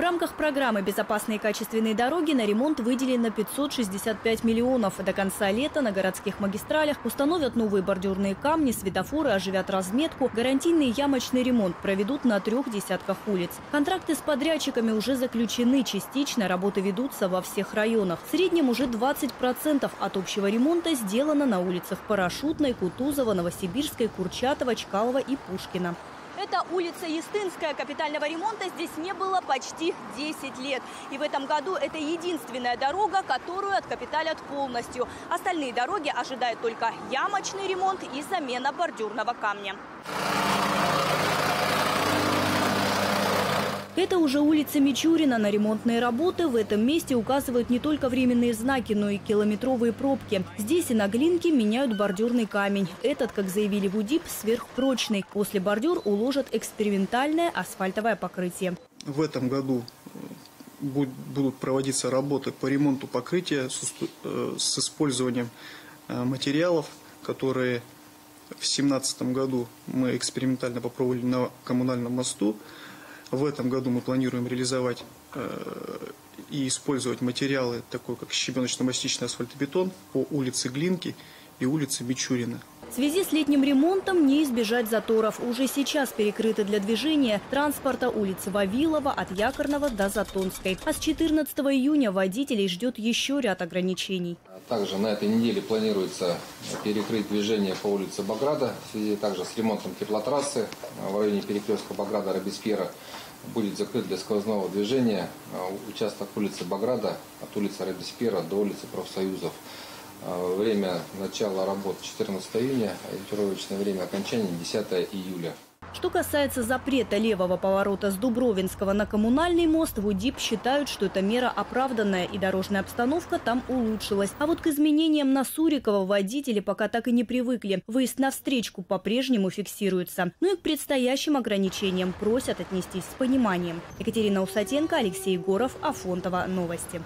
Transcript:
В рамках программы «Безопасные и качественные дороги» на ремонт выделено 565 миллионов. До конца лета на городских магистралях установят новые бордюрные камни, светофоры, оживят разметку. Гарантийный ямочный ремонт проведут на трех десятках улиц. Контракты с подрядчиками уже заключены. Частично работы ведутся во всех районах. В среднем уже 20% от общего ремонта сделано на улицах Парашютной, Кутузова, Новосибирской, Курчатова, Чкалова и Пушкина. Это улица Естинская. Капитального ремонта здесь не было почти 10 лет. И в этом году это единственная дорога, которую откапиталят полностью. Остальные дороги ожидают только ямочный ремонт и замена бордюрного камня. Это уже улица Мичурина. На ремонтные работы в этом месте указывают не только временные знаки, но и километровые пробки. Здесь и на глинке меняют бордюрный камень. Этот, как заявили в УДИП, сверхпрочный. После бордюр уложат экспериментальное асфальтовое покрытие. В этом году э, будут проводиться работы по ремонту покрытия с э, использованием э, материалов, которые в 2017 году мы экспериментально попробовали на коммунальном мосту. В этом году мы планируем реализовать э, и использовать материалы, такой как щебеночно-мастичный асфальтобетон по улице Глинки и улице Мичурина. В связи с летним ремонтом не избежать заторов. Уже сейчас перекрыты для движения транспорта улицы Вавилова от Якорного до Затонской. А с 14 июня водителей ждет еще ряд ограничений. Также на этой неделе планируется перекрыть движение по улице Баграда в связи также с ремонтом теплотрассы в районе перекрестка Баграда-Робеспьера будет закрыт для сквозного движения участок улицы Баграда от улицы Робеспьера до улицы профсоюзов. Время начала работ 14 июня, ориентировочное время окончания 10 июля. Что касается запрета левого поворота с Дубровинского на коммунальный мост, в УДИП считают, что эта мера оправданная и дорожная обстановка там улучшилась. А вот к изменениям на Сурикова водители пока так и не привыкли. Выезд на встречку по-прежнему фиксируется. Ну и к предстоящим ограничениям просят отнестись с пониманием. Екатерина Усатенко, Алексей Горов, Афонтова. Новости.